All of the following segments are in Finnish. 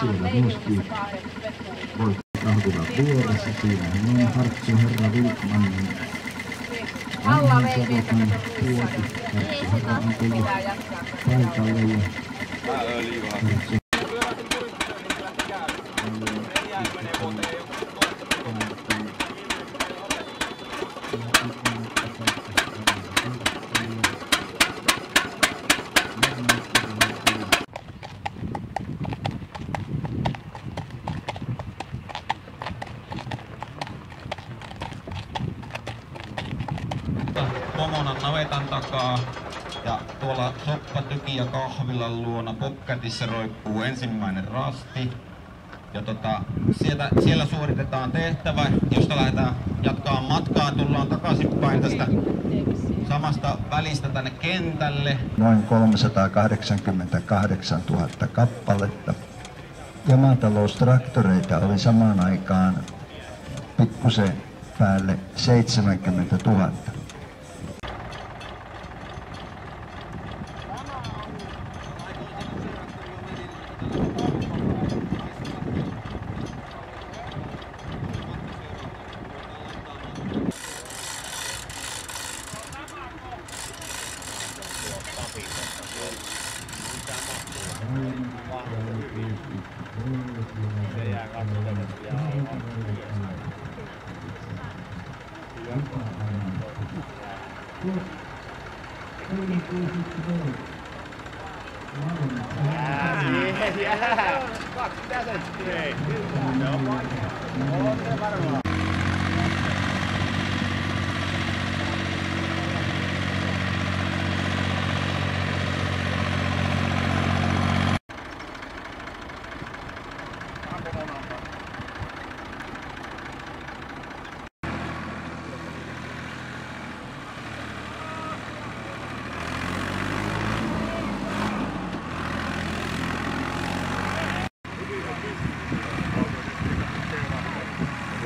siellä myöskin voitti kahvila vuorossa. Siinähän on Hartsu Herra Wilkmanin Alla veivi, Savokan tuotu. Hartsu Herra on tullut paikalle ja Hartsu soppatyki ja kahvilan luona Popcatissa roikkuu ensimmäinen rasti. Ja tota, sieltä, siellä suoritetaan tehtävä, josta lähdetään jatkaa matkaa. Tullaan takaisinpäin tästä samasta välistä tänne kentälle. noin 388 000 kappaletta. Ja maataloustraktoreita oli samaan aikaan pikkusen päälle 70 000. yeah, yeah. Fuck, that's a shit. No, fuck.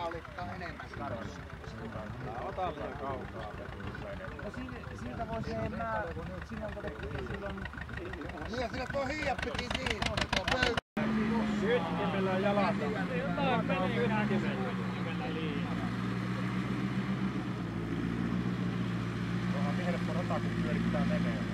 hydraulikkaa enemmän karossa. Ota vielä kaukaa. No siinä, siitä siinä on todettu silloin... Niin, sillä tuo piti siinä. Kytkimellä on kytkimellä. Helppo rata, kun pyörittää menee.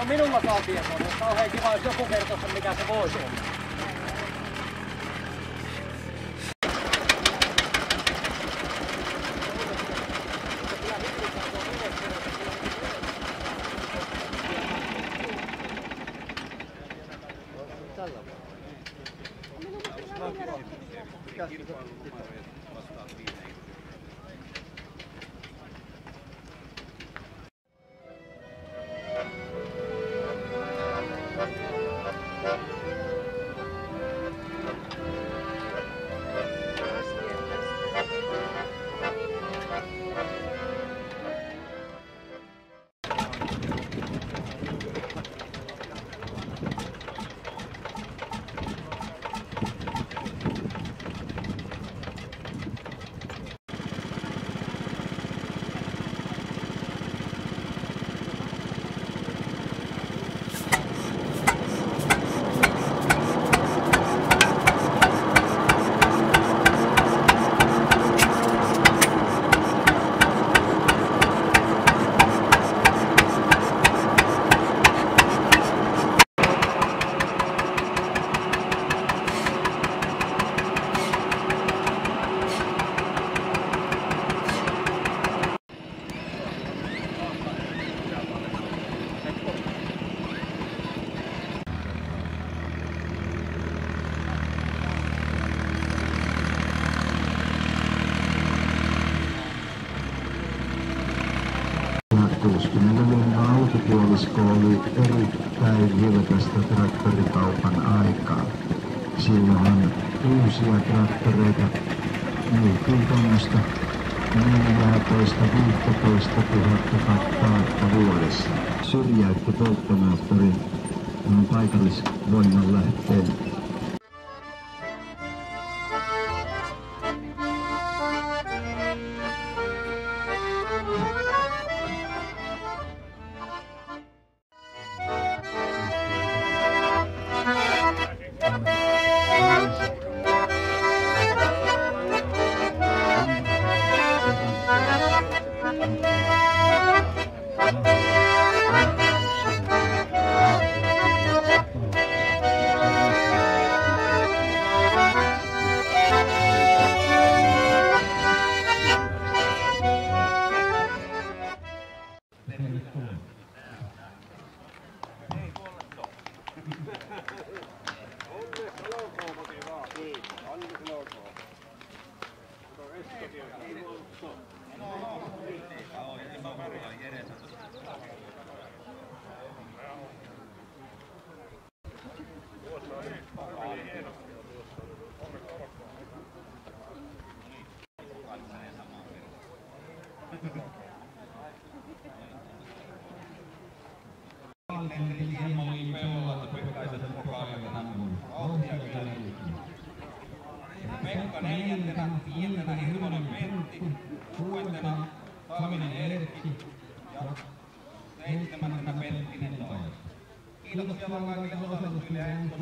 Ole minullakaan tietoa, mutta kauhean kiva, jos joku kertoisi, mikä se voisi olla. Ja 60-luvun alkupuolisko oli erittäin vilkasta traktorikaupan aikaa. Silloin uusia traktoreita myytiin tuommoista 14 15 000 kappaletta vuodessa. Syrjäytti polttomoottorin paikallisvoiman lähteen Pekka neljäntenä, viidentenä Hirvonen Pentti, kuudentena Salminen Erkki ja seitsemäntenä Penttinen toinen. Kiitoksia vaan kaikille osallistujille ja ensi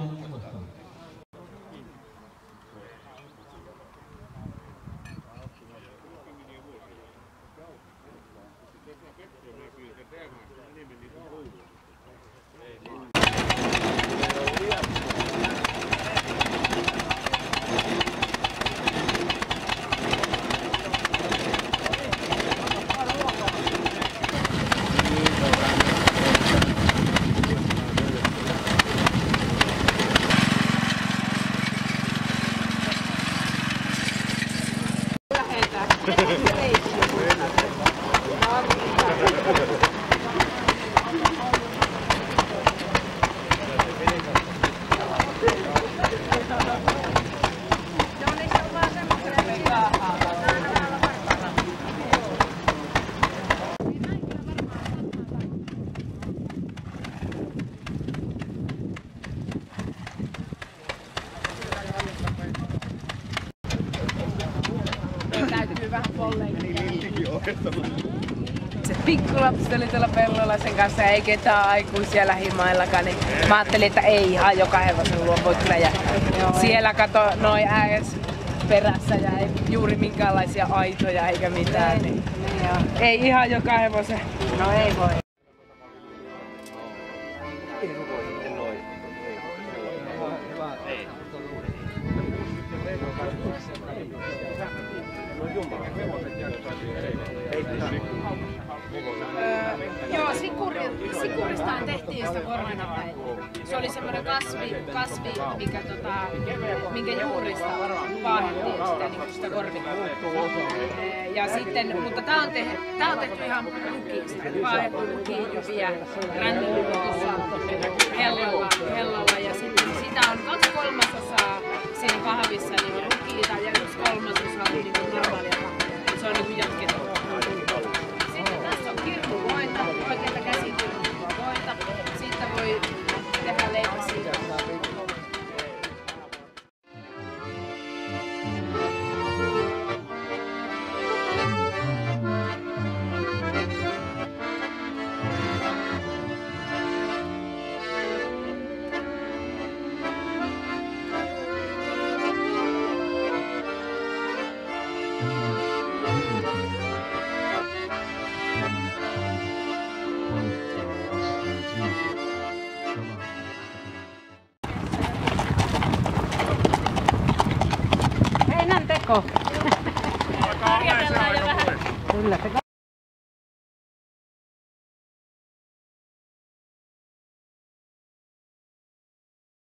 Se pikkulapsi oli tuolla pellolla sen kanssa ja ei ketään aikuisia lähimaillakaan, niin mä ajattelin, että ei ihan joka hevosen luo voi kyllä jättää. Siellä kato noin ääs perässä ja ei juuri minkäänlaisia aitoja eikä mitään. Niin. Ei ihan joka hevosen. No ei voi. Sikuristaan tehtiin sitä koronapäivää. Se oli semmoinen kasvi, kasvi mikä, tota, minkä juurista vaahdettiin sitä, niin sitä. Ja sitten, mutta tää on, tehty, tää on tehty ihan rukiista. Vaahdettu rukiinjyviä rännälytussa hellalla, hellalla. Ja sitten sitä on kaksi kolmasosaa siinä kahvissa niin on rukiita ja yksi kolmasosa on niin normaalia. Se on niin kuin tehdä leipä siitä.